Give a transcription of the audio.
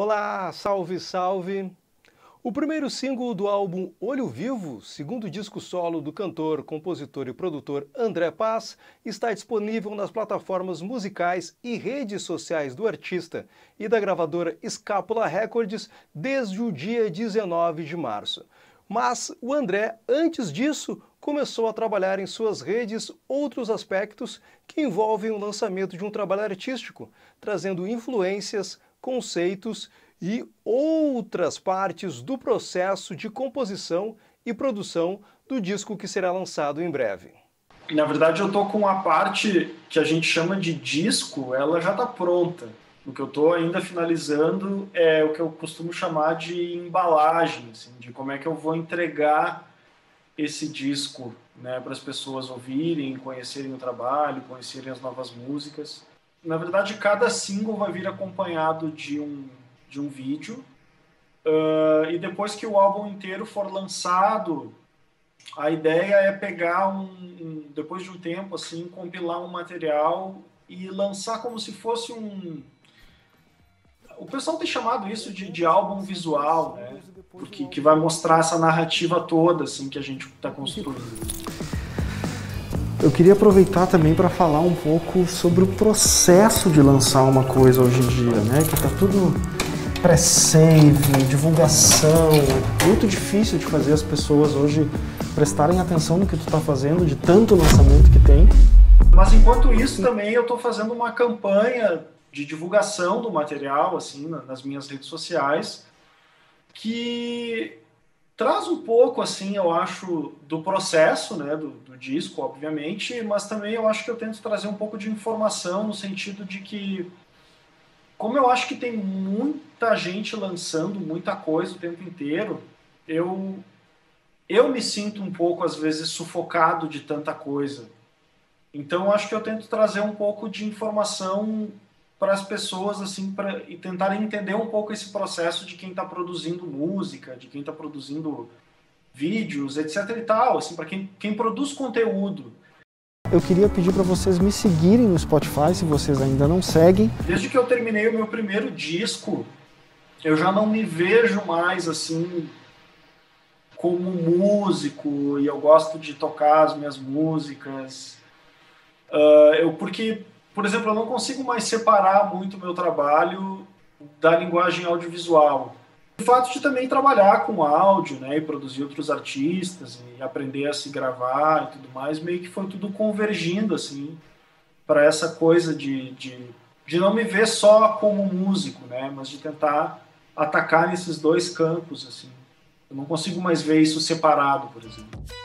Olá, salve, salve! O primeiro single do álbum Olho Vivo, segundo disco solo do cantor, compositor e produtor André Paz, está disponível nas plataformas musicais e redes sociais do artista e da gravadora Escápula Records desde o dia 19 de março. Mas o André, antes disso, começou a trabalhar em suas redes outros aspectos que envolvem o lançamento de um trabalho artístico, trazendo influências, conceitos e outras partes do processo de composição e produção do disco que será lançado em breve. Na verdade, eu tô com a parte que a gente chama de disco, ela já está pronta. O que eu estou ainda finalizando é o que eu costumo chamar de embalagem, assim, de como é que eu vou entregar esse disco né, para as pessoas ouvirem, conhecerem o trabalho, conhecerem as novas músicas na verdade, cada single vai vir acompanhado de um, de um vídeo. Uh, e depois que o álbum inteiro for lançado, a ideia é pegar um, um, depois de um tempo assim, compilar um material e lançar como se fosse um o pessoal tem chamado isso de, de álbum visual, né? Porque que vai mostrar essa narrativa toda assim que a gente está construindo. Eu queria aproveitar também para falar um pouco sobre o processo de lançar uma coisa hoje em dia, né? Que tá tudo pré-save, divulgação, muito difícil de fazer as pessoas hoje prestarem atenção no que tu está fazendo, de tanto lançamento que tem. Mas enquanto isso também eu estou fazendo uma campanha de divulgação do material assim nas minhas redes sociais que traz um pouco, assim, eu acho, do processo, né, do, do, disco, obviamente, mas também eu acho que eu tento trazer um pouco de informação no sentido de que, como eu acho que tem muita gente lançando muita coisa o tempo inteiro, eu eu me sinto um pouco às vezes sufocado de tanta coisa. Então eu acho que eu tento trazer um pouco de informação para as pessoas assim para e tentarem entender um pouco esse processo de quem está produzindo música, de quem está produzindo vídeos, etc e tal, assim para quem, quem produz conteúdo. Eu queria pedir para vocês me seguirem no Spotify se vocês ainda não seguem. Desde que eu terminei o meu primeiro disco, eu já não me vejo mais assim como músico e eu gosto de tocar as minhas músicas. Uh, eu porque por exemplo, eu não consigo mais separar muito o meu trabalho da linguagem audiovisual. O fato de também trabalhar com áudio, né, e produzir outros artistas e aprender a se gravar e tudo mais, meio que foi tudo convergindo assim para essa coisa de, de, de não me ver só como músico, né, mas de tentar atacar nesses dois campos assim. Eu não consigo mais ver isso separado, por exemplo.